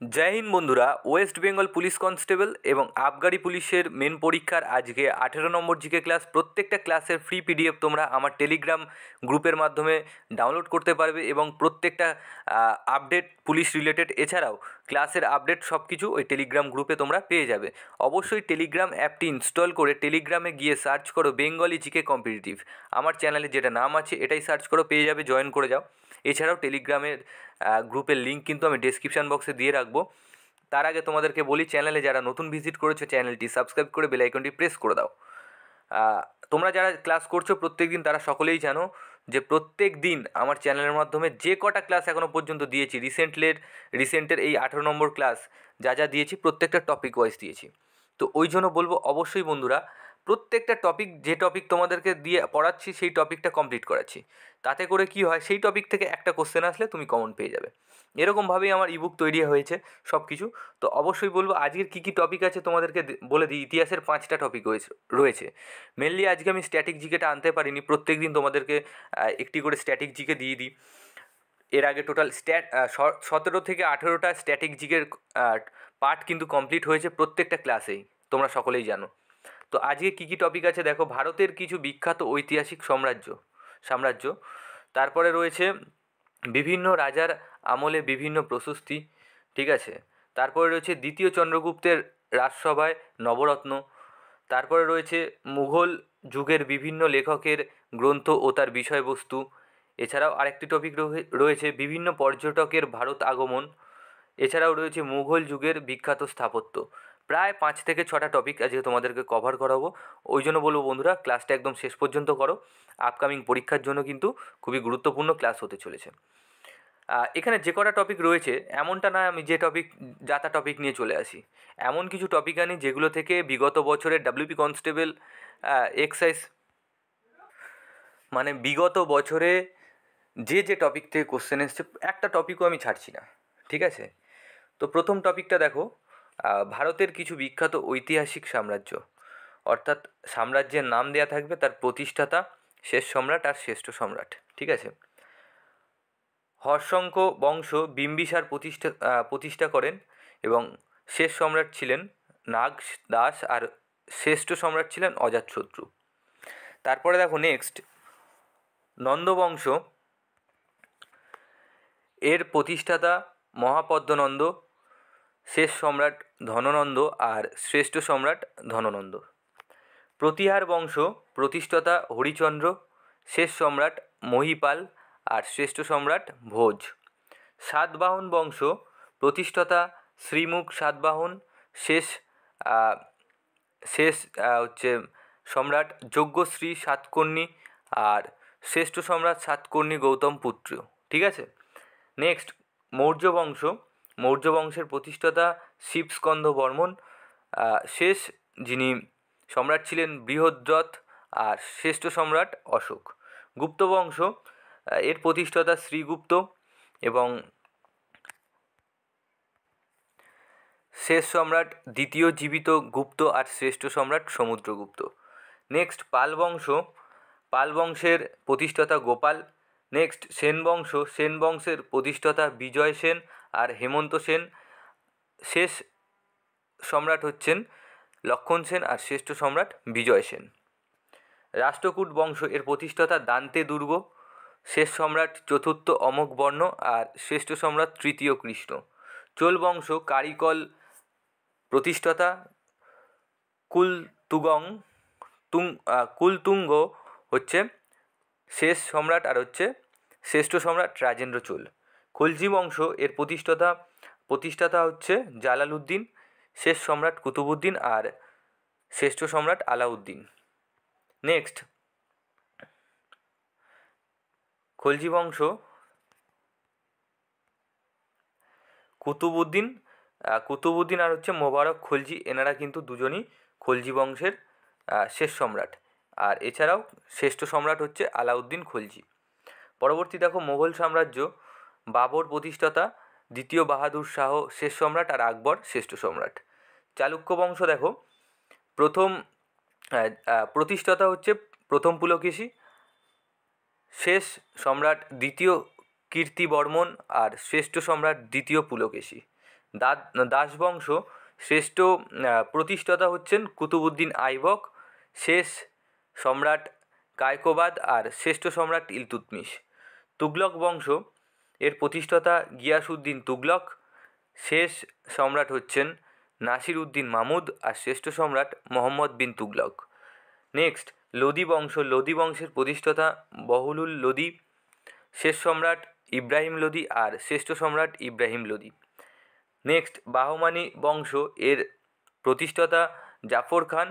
জয় হিন্দ বন্ধুরা, West Bengal police constable এবং আবগারি পুলিশের মেন পরীক্ষার আজকে আঠেরো নম্বর জিকে ক্লাস প্রত্যেকটা ক্লাসের ফ্রি পিডিএফ তোমরা আমার টেলিগ্রাম গ্রুপের মাধ্যমে ডাউনলোড করতে পারবে এবং প্রত্যেকটা আপডেট পুলিশ রিলেটেড। এছাড়াও ক্লাসের আপডেট সব কিছু ওই টেলিগ্রাম গ্রুপে তোমরা পেয়ে যাবে। অবশ্যই টেলিগ্রাম অ্যাপটি ইনস্টল করে টেলিগ্রামে গিয়ে সার্চ করো বেঙ্গলি জিকে কম্পিটিটিভ আমার চ্যানেলে যেটা নাম আছে, এটাই সার্চ করো, পেয়ে যাবে জয়েন করে যাও। এছাড়াও টেলিগ্রামের গ্রুপের লিঙ্ক কিন্তু আমি ডেসক্রিপশান বক্সে দিয়ে রাখব। তার আগে তোমাদেরকে বলি চ্যানেলে যারা নতুন ভিজিট করেছ চ্যানেলটি সাবস্ক্রাইব করে বেল আইকনটি প্রেস করে দাও। তোমরা যারা ক্লাস করছ প্রত্যেক দিন তারা সকলেই জানো যে প্রত্যেক দিন আমার চ্যানেলের মাধ্যমে যে কটা ক্লাস এখনও পর্যন্ত দিয়েছি, রিসেন্টলের, রিসেন্টের এই আঠেরো নম্বর ক্লাস যা যা দিয়েছি, প্রত্যেকটা টপিক ওয়াইজ দিয়েছি। তো ওই জন্য বলব অবশ্যই বন্ধুরা, প্রত্যেকটা টপিক যে টপিক তোমাদেরকে দিয়ে পড়াচ্ছি, সেই টপিকটা কমপ্লিট করাচ্ছি। তাতে করে কি হয়, সেই টপিক থেকে একটা কোশ্চেন আসলে তুমি কমন পেয়ে যাবে। এরকমভাবেই আমার ইবুক তৈরি হয়েছে সব কিছু তো অবশ্যই বলব, আজকের কী কী টপিক আছে তোমাদেরকে বলে দিই, ইতিহাসের পাঁচটা টপিক রয়েছে মেনলি আজকে আমি স্ট্যাটিক জিকেটা আনতে পারিনি প্রত্যেক দিন তোমাদেরকে একটি করে স্ট্যাটিক জিকে দিয়ে দিই। এর আগে টোটাল স্ট্যাট সতেরো থেকে আঠেরোটা স্ট্যাটিক জিকের পার্ট কিন্তু কমপ্লিট হয়েছে প্রত্যেকটা ক্লাসেই তোমরা সকলেই জানো। তো আজকে কী কী টপিক আছে দেখো, ভারতের কিছু বিখ্যাত ঐতিহাসিক সাম্রাজ্য সাম্রাজ্য। তারপরে রয়েছে বিভিন্ন রাজার আমলে বিভিন্ন প্রশস্তি, ঠিক আছে? তারপরে রয়েছে দ্বিতীয় চন্দ্রগুপ্তের রাজসভায় নবরত্ন। তারপরে রয়েছে মুঘল যুগের বিভিন্ন লেখকের গ্রন্থ ও তার বিষয়বস্তু। এছাড়াও আরেকটি টপিক রয়েছে বিভিন্ন পর্যটকের ভারত আগমন। এছাড়াও রয়েছে মুঘল যুগের বিখ্যাত স্থাপত্য। প্রায় পাঁচ থেকে ছটা টপিক আজকে তোমাদেরকে কভার করাবো। ওই জন্য বলব বন্ধুরা ক্লাসটা একদম শেষ পর্যন্ত করো। আপকামিং পরীক্ষার জন্য কিন্তু খুবই গুরুত্বপূর্ণ ক্লাস হতে চলেছে। এখানে যে কটা টপিক রয়েছে, এমনটা না আমি যে টপিক যাতা টপিক নিয়ে চলে আসি। এমন কিছু টপিক আনি যেগুলো থেকে বিগত বছরের ডাব্লিউপি কনস্টেবল এক্সাইজ মানে বিগত বছরে যে যে টপিক থেকে কোশ্চেন এসছে, একটা টপিকও আমি ছাড়ছি না, ঠিক আছে? তো প্রথম টপিকটা দেখো ভারতের কিছু বিখ্যাত ঐতিহাসিক সাম্রাজ্য, অর্থাৎ সাম্রাজ্যের নাম দেয়া থাকবে তার প্রতিষ্ঠাতা শেষ সম্রাট আর শ্রেষ্ঠ সম্রাট, ঠিক আছে? হর্ষঙ্ক বংশ বিম্বিসার প্রতিষ্ঠা প্রতিষ্ঠা করেন এবং শেষ সম্রাট ছিলেন নাগ দাস আর শ্রেষ্ঠ সম্রাট ছিলেন অজাতশত্রু তারপরে দেখো নেক্সট নন্দবংশ এর প্রতিষ্ঠাতা মহাপদ্মনন্দ, শেষ সম্রাট ধননন্দ আর শ্রেষ্ঠ সম্রাট ধননন্দ। প্রতিহার বংশ প্রতিষ্ঠাতা হরিচন্দ্র, শেষ সম্রাট মহিপাল আর শ্রেষ্ঠ সম্রাট ভোজ। সাতবাহন বংশ, প্রতিষ্ঠাতা শ্রীমুখ সাতবাহন, শেষ শেষ হচ্ছে সম্রাট যজ্ঞশ্রী সাতকর্ণী আর শ্রেষ্ঠ সম্রাট সাতকর্ণী গৌতম পুত্র, ঠিক আছে? নেক্সট মৌর্য বংশ। মৌর্য বংশের প্রতিষ্ঠাতা শিবস্কন্দ বর্মন শেষ যিনি সম্রাট ছিলেন বৃহদ্রথ আর শ্রেষ্ঠ সম্রাট অশোক। গুপ্ত বংশ এর প্রতিষ্ঠাতা শ্রীগুপ্ত এবং শেষ সম্রাট, দ্বিতীয় জীবিত গুপ্ত আর শ্রেষ্ঠ সম্রাট সমুদ্রগুপ্ত। নেক্সট পাল বংশ পাল বংশের প্রতিষ্ঠাতা গোপাল। নেক্সট সেন বংশ সেন বংশের প্রতিষ্ঠাতা বিজয় সেন আর হেমন্ত সেন। শেষ সম্রাট হচ্ছেন লক্ষণ সেন আর শ্রেষ্ঠ সম্রাট বিজয় সেন। রাষ্ট্রকূট বংশ এর প্রতিষ্ঠাতা দান্তে দুর্গ। শেষ সম্রাট চতুর্থ অমোঘ বর্ণ আর শ্রেষ্ঠ সম্রাট তৃতীয় কৃষ্ণ। চোল বংশ কারিকল প্রতিষ্ঠাতা কুলতুগং তুং কুলতুঙ্গ হচ্ছে শেষ সম্রাট আর হচ্ছে শ্রেষ্ঠ সম্রাট রাজেন্দ্র চোল। খলজি বংশ এর প্রতিষ্ঠাতা প্রতিষ্ঠাতা হচ্ছে জালালউদ্দিন, শেষ সম্রাট কুতুবুদ্দিন আর শ্রেষ্ঠ সম্রাট আলাউদ্দিন। নেক্সট খলজি বংশ কুতুবুদ্দিন কুতুবুদ্দিন আর হচ্ছে মোবারক খলজি, এনারা কিন্তু দুজনই খলজি বংশের শেষ সম্রাট। আর এছাড়াও শ্রেষ্ঠ সম্রাট হচ্ছে আলাউদ্দিন খলজি। পরবর্তী দেখো মোগল সাম্রাজ্য, বাবর প্রতিষ্ঠাতা, দ্বিতীয় বাহাদুর শাহ শেষ সম্রাট আর আকবর শ্রেষ্ঠ সম্রাট। চালুক্য বংশ দেখো, প্রথম প্রতিষ্ঠাতা হচ্ছে প্রথম পুলকেশী শেষ সম্রাট দ্বিতীয় কীর্তিবর্মন আর শ্রেষ্ঠ সম্রাট দ্বিতীয় পুলকেশী। দাস বংশ শ্রেষ্ঠ প্রতিষ্ঠাতা হচ্ছেন কুতুবুদ্দিন আইবক, শেষ সম্রাট কায়কোবাদ আর শ্রেষ্ঠ সম্রাট ইলতুৎমিশ। তুগলক বংশ, এর প্রতিষ্ঠাতা গিয়াসুদ্দিন তুগলক, শেষ সম্রাট হচ্ছেন নাসির উদ্দিন মামুদ আর শ্রেষ্ঠ সম্রাট মোহাম্মদ বিন তুগলক। নেক্সট লোদি বংশ, লোদি বংশের প্রতিষ্ঠাতা বহলুল লোদি, শেষ সম্রাট ইব্রাহিম লোদি আর শ্রেষ্ঠ সম্রাট ইব্রাহিম লোদি। নেক্সট বাহমানি বংশ এর প্রতিষ্ঠাতা জাফর খান।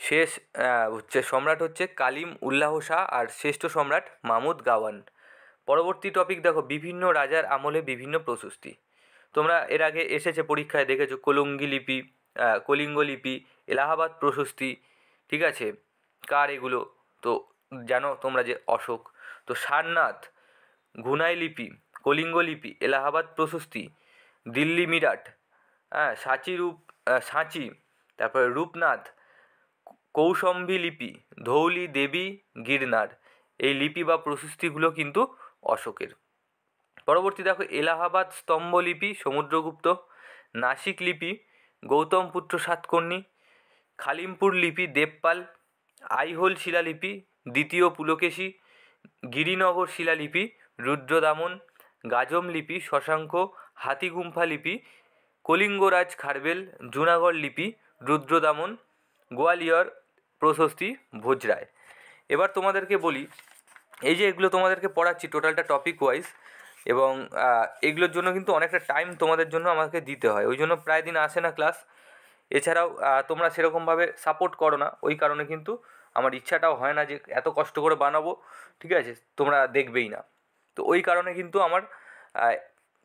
শেষ হচ্ছে সম্রাট হচ্ছে কালিম উল্লাহ শাহ আর শ্রেষ্ঠ সম্রাট মামুদ গাওয়ান। পরবর্তী টপিক দেখো, বিভিন্ন রাজার আমলে বিভিন্ন প্রশস্তি। তোমরা এর আগে এসেছে পরীক্ষায় দেখেছ, কলঙ্গি লিপি কলিঙ্গ লিপি, এলাহাবাদ প্রশস্তি ঠিক আছে? কার এগুলো? তো জানো তোমরা যে অশোক? তো সারনাথ, ঘুনাই লিপি, কলিঙ্গ লিপি, এলাহাবাদ প্রশস্তি, দিল্লি মিরাট হ্যাঁ সাঁচি রূপ সাঁচি, তারপরে রূপনাথ, কৌশম্বী লিপি, ধৌলি দেবী, গিরনার। এই লিপি বা প্রশস্তিগুলো কিন্তু অশোকের। পরবর্তী দেখো, এলাহাবাদ স্তম্ভলিপি সমুদ্রগুপ্ত, নাসিক লিপি, গৌতম পুত্র সাতকর্ণী খালিমপুর লিপি, দেবপাল, আইহোল শিলালিপি, দ্বিতীয় পুলকেশী, গিরিনগর শিলালিপি, রুদ্রদামন, গাজম লিপি, শশাঙ্ক, হাতিগুম্ফা লিপি, কলিঙ্গরাজ খারবেল, জুনাগড় লিপি, রুদ্রদামন, গোয়ালিয়র প্রশস্তি, ভোজরায়। এবার তোমাদেরকে বলি, এই যে এগুলো তোমাদেরকে পড়াচ্ছি টোটালটা টপিক ওয়াইজ এবং এগুলোর জন্য কিন্তু অনেকটা টাইম তোমাদের জন্য আমাকে দিতে হয়। ওই জন্য প্রায় দিন আসে না ক্লাস এছাড়াও তোমরা সেরকমভাবে সাপোর্ট করো না। ওই কারণে কিন্তু আমার ইচ্ছাটাও হয় না যে এত কষ্ট করে বানাবো, ঠিক আছে? তোমরা দেখবেই না। তো ওই কারণে কিন্তু আমার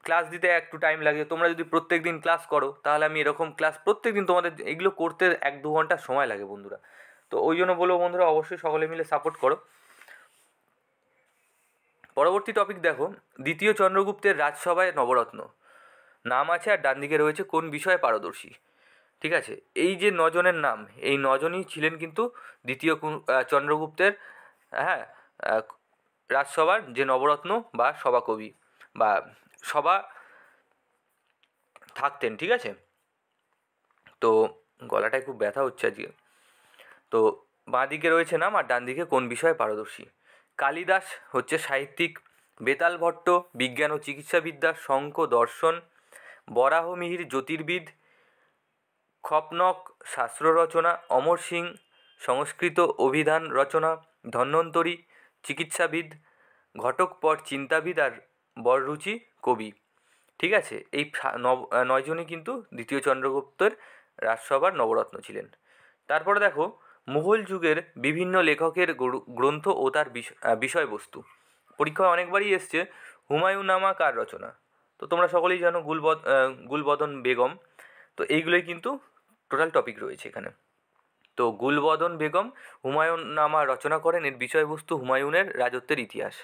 ক্লাস দিতে একটু টাইম লাগে। তোমরা যদি প্রত্যেক দিন ক্লাস করো, তাহলে আমি এরকম ক্লাস প্রত্যেক দিন তোমাদের এগুলো করতে এক দু ঘণ্টা সময় লাগে বন্ধুরা। তো ওই জন্য বলব বন্ধুরা, অবশ্যই সকলে মিলে সাপোর্ট করো। পরবর্তী টপিক দেখো, দ্বিতীয় চন্দ্রগুপ্তের রাজসভায় নবরত্ন। নাম আছে আর ডান দিকে রয়েছে, কোন বিষয়ে পারদর্শী? ঠিক আছে? এই যে নজনের নাম, এই নজনই ছিলেন কিন্তু দ্বিতীয় চন্দ্রগুপ্তের হ্যাঁ রাজসভার যে নবরত্ন বা সভাকবি বা সভা থাকতেন, ঠিক আছে? তো গলাটায় খুব ব্যথা হচ্ছে আজকে। তো বাঁ দিকে রয়েছে নাম আর ডান দিকে কোন বিষয়ে পারদর্শী? কালিদাস হচ্ছে সাহিত্যিক, বেতাল ভট্ট, বিজ্ঞান ও চিকিৎসাবিদ্যা শঙ্খ দর্শন বরাহমিহির জ্যোতির্বিদ খপনক শাস্ত্র রচনা অমর সিং সংস্কৃত অভিধান রচনা, ধন্বন্তরী, চিকিৎসাবিদ ঘটকপট চিন্তাবিদ আর বররুচি কবি। ঠিক আছে, এই নয়জনই কিন্তু দ্বিতীয় চন্দ্রগুপ্তের রাজসভার নবরত্ন ছিলেন। তারপরে দেখো, মুঘল যুগের বিভিন্ন লেখকের গ্রন্থ ও তার বিষয়বস্তু। পরীক্ষায় অনেকবারই এসছে হুমায়ুন নামা কার রচনা। তো তোমরা সকলেই জানো গুলবদ গুলবদন বেগম। তো এইগুলোই কিন্তু টোটাল টপিক রয়েছে এখানে। তো গুলবদন বেগম হুমায়ুন নামা রচনা করেন, এর বিষয়বস্তু হুমায়ুনের রাজত্বের ইতিহাস।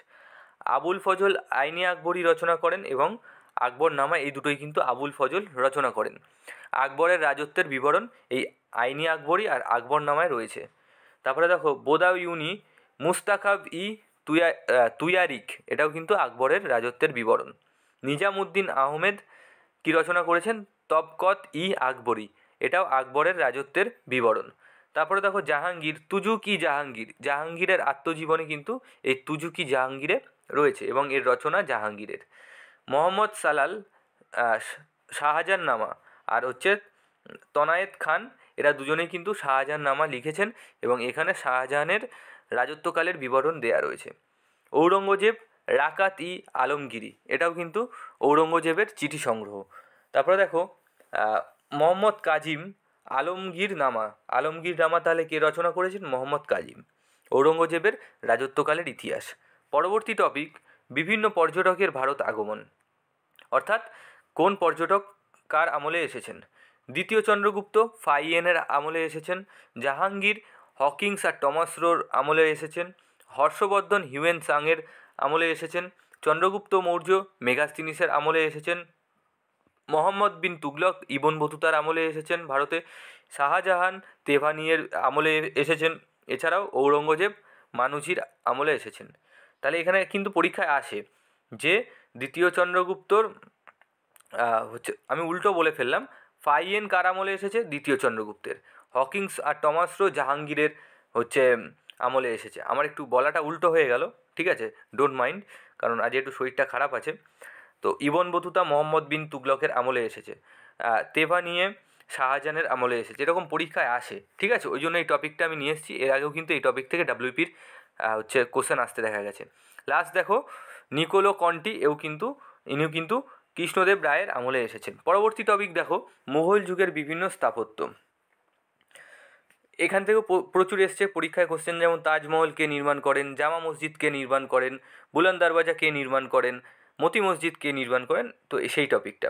আবুল ফজল আইনি আকবরী রচনা করেন এবং আকবর নামা এই দুটোই কিন্তু আবুল ফজল রচনা করেন। আকবরের রাজত্বের বিবরণ এই আইনি আকবরী আর আকবর নামায় রয়েছে। তারপরে দেখো বোদাউইউনি মুস্তাখাব ই তুয়া তুয়ারিক এটাও কিন্তু আকবরের রাজত্বের বিবরণ। নিজামুদ্দিন আহমেদ কী রচনা করেছেন? তবকত ই আকবরী। এটাও আকবরের রাজত্বের বিবরণ। তারপরে দেখো জাহাঙ্গীর, তুজুকি জাহাঙ্গীর। জাহাঙ্গীরের আত্মজীবনী কিন্তু এই তুজুকি জাহাঙ্গীরে রয়েছে এবং এর রচনা জাহাঙ্গীরের। মোহাম্মদ সালাল শাহজাহান নামা আর হচ্ছে তনায়েত খান, এরা দুজনেই কিন্তু শাহজাহান নামা লিখেছেন এবং এখানে শাহজাহানের রাজত্বকালের বিবরণ দেয়া রয়েছে। ঔরঙ্গজেব, রাকাত ই আলমগিরি, এটাও কিন্তু ঔরঙ্গজেবের চিঠি সংগ্রহ তারপরে দেখো মোহাম্মদ কাজিম আলমগীর নামা। আলমগীর নামা তাহলে কে রচনা করেছেন? মোহাম্মদ কাজিম। ঔরঙ্গজেবের রাজত্বকালের ইতিহাস। পরবর্তী টপিক বিভিন্ন পর্যটকের ভারত আগমন। অর্থাৎ, কোন পর্যটক কার আমলে এসেছেন? দ্বিতীয় চন্দ্রগুপ্ত ফাইয়েনের আমলে এসেছেন। জাহাঙ্গীর, হকিংস আর টমাস রোর আমলে এসেছেন। হর্ষবর্ধন হিউয়েন সাংয়ের আমলে এসেছেন। চন্দ্রগুপ্ত মৌর্য, মেগাস্তিনিসের আমলে এসেছেন। মোহাম্মদ বিন তুগলক, ইবন বতুতার আমলে এসেছেন ভারতে। শাহজাহান তেভানিয়ের আমলে এসেছেন। এছাড়াও ঔরঙ্গজেব মানুজির আমলে এসেছেন। তাহলে এখানে কিন্তু পরীক্ষায় আসে যে দ্বিতীয় চন্দ্রগুপ্তর হচ্ছে, আমি উল্টো বলে ফেললাম, ফাইয়েন কার আমলে এসেছে? দ্বিতীয় চন্দ্রগুপ্তের। হকিংস আর টমাস রো জাহাঙ্গীরের, হচ্ছে, আমলে এসেছে। আমার একটু বলাটা উল্টো হয়ে গেল, ঠিক আছে? ডোন্ট মাইন্ড কারণ আজ একটু শরীরটা খারাপ আছে। তো ইবন বতুতা মোহাম্মদ বিন তুগলকের আমলে এসেছে। তেভা নিয়ে শাহজাহানের আমলে এসেছে। এরকম পরীক্ষায় আসে, ঠিক আছে? ওই জন্য এই টপিকটা আমি নিয়ে এসেছি। এর আগেও কিন্তু এই টপিক থেকে ডাব্লিউপির হচ্ছে কোশ্চেন আসতে দেখা গেছে। লাস্ট দেখো, নিকোলো কন্টি এও কিন্তু, ইনিও কিন্তু কৃষ্ণদেব রায়ের আমলে এসেছেন। পরবর্তী টপিক দেখো, মুঘল যুগের বিভিন্ন স্থাপত্য। এখান থেকেও প্রচুর এসছে পরীক্ষায় কোশ্চেন যেমন তাজমহল কে নির্মাণ করেন, জামা মসজিদ কে নির্মাণ করেন বুলান দরওয়াজা কে নির্মাণ করেন মতি মসজিদ কে নির্মাণ করেন, তো সেই টপিকটা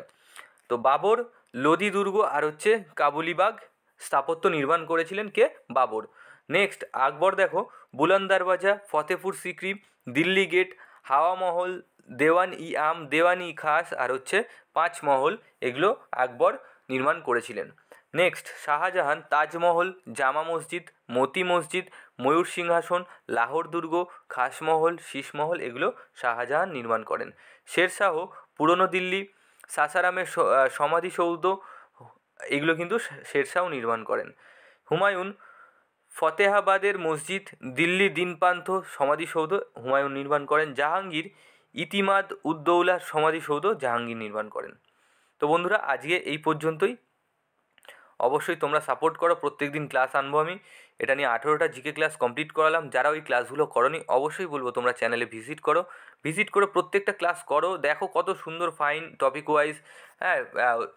তো বাবর, লোদি দুর্গ আর হচ্ছে কাবুলিবাগ স্থাপত্য নির্মাণ করেছিলেন কে? বাবর। নেক্সট আকবর দেখো বুলান দরওয়াজা ফতেপুর সিক্রি, দিল্লি গেট, হাওয়া মহল, দেওয়ান ই আম, দেওয়ান ই খাস আর হচ্ছে পাঁচ মহল, এগুলো আকবর নির্মাণ করেছিলেন। নেক্সট শাহজাহান তাজমহল জামা মসজিদ মতি মসজিদ ময়ূর সিংহাসন লাহোর দুর্গ খাসমহল শীষমহল এগুলো শাহজাহান নির্মাণ করেন। শেরশাহ পুরনো দিল্লি সাসারামের সমাধিসৌধ এগুলো কিন্তু শেরশাহ নির্মাণ করেন। হুমায়ুন ফতেহাবাদের মসজিদ দিল্লি দিনপান্থ সমাধিসৌধ হুমায়ুন নির্মাণ করেন। জাহাঙ্গীর ইতিমাদ উদ্দৌলার সমাধিসৌধ জাহাঙ্গীর নির্মাণ করেন। তো বন্ধুরা, আজকে এই পর্যন্তই। অবশ্যই তোমরা সাপোর্ট করো প্রত্যেক দিন ক্লাস আনব আমি। এটা নিয়ে আঠেরোটা জিকে ক্লাস কমপ্লিট করালাম। যারা ওই ক্লাসগুলো করনি, অবশ্যই বলব তোমরা চ্যানেলে ভিজিট করো। ভিজিট করে প্রত্যেকটা ক্লাস করো। দেখো কত সুন্দর ফাইন টপিক ওয়াইজ হ্যাঁ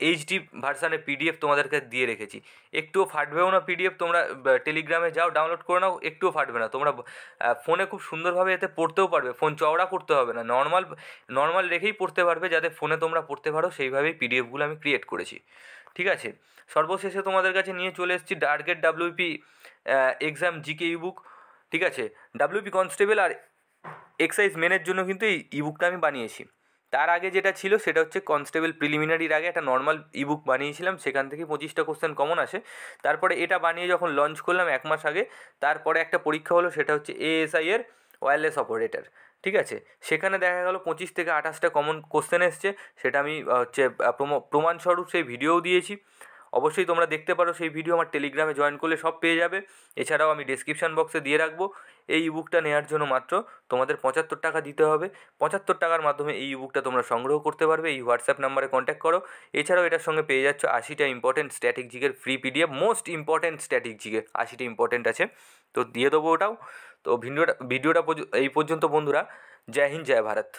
এইচডি ভার্সানে পিডিএফ তোমাদেরকে দিয়ে রেখেছি। একটুও ফাটবেও না পিডিএফ তোমরা টেলিগ্রামে যাও ডাউনলোড করে নাও, একটুও ফাটবে না। তোমরা ফোনে খুব সুন্দরভাবে এতে পড়তেও পারবে। ফোন চওড়া করতে হবে না। নর্মাল নর্মাল রেখেই পড়তে পারবে, যাতে ফোনে তোমরা পড়তে পারো। সেইভাবেই পিডিএফগুলো আমি ক্রিয়েট করেছি। ঠিক আছে? সর্বশেষে তোমাদের কাছে নিয়ে চলে এসেছি target WP exam GK ebook ঠিক আছে? ডাব্লিউপি কনস্টেবল আর এক্সাইজ মেনের জন্য কিন্তু এই ইবুকটা আমি বানিয়েছি। তার আগে যেটা ছিল সেটা হচ্ছে কনস্টেবল প্রিলিমিনারির আগে একটা নর্মাল ইবুক বানিয়েছিলাম, সেখান থেকে পঁচিশটা কোশ্চেন কমন আসে। তারপরে এটা বানিয়ে যখন লঞ্চ করলাম এক মাস আগে, তারপরে একটা পরীক্ষা হলো, সেটা হচ্ছে এএসআই এর ওয়্যারলেস অপারেটর ঠিক আছে? সেখানে দেখা গেল পঁচিশ থেকে আঠাশটা কমন কোশ্চেন এসছে। সেটা আমি হচ্ছে প্রমো- প্রমাণস্বরূপ সেই ভিডিওও দিয়েছি। অবশ্যই তোমরা দেখতে পারো সেই ভিডিও আমার টেলিগ্রামে জয়েন করলে সব পেয়ে যাবে। এছাড়াও আমি ডেসক্রিপশন বক্সে দিয়ে রাখব। এই ইবুকটা নেওয়ার জন্য মাত্র তোমাদের পঁচাত্তর টাকা দিতে হবে। পঁচাত্তর টাকার মাধ্যমে এই ইবুকটা তোমরা সংগ্রহ করতে পারবে। এই হোয়াটসঅ্যাপ নাম্বারে কন্ট্যাক্ট করো। এছাড়াও এটার সঙ্গে পেয়ে যাচ্ছ আশিটা important static জিগের free PDF most important static জিগের আশিটা ইম্পর্টেন্ট আছে। তো দিয়ে দেবো ওটাও। তো ভিডিওটা ভিডিওটা এই পর্যন্ত বন্ধুরা জয় হিন্দ জয় ভারত।